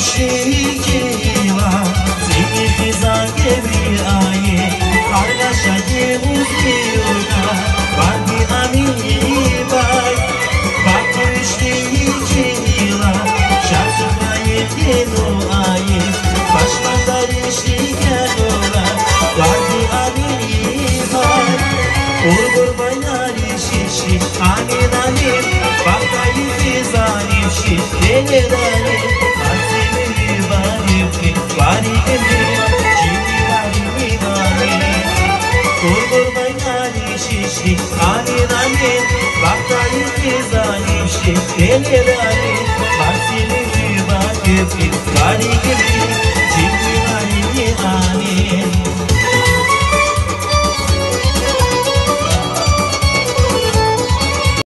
Shikila, Zini Khiza Gebri Aye, Kargasha Gebus Kiyoga, Bandi Amini Bay, Baku Shikila, Shasuma Yedino Aye, Bandi Bayari Shishi, Amin Amin, نیشتی آنی نانی وقتا یکی زانیشتی دلی رانی بسی نیزی با کسی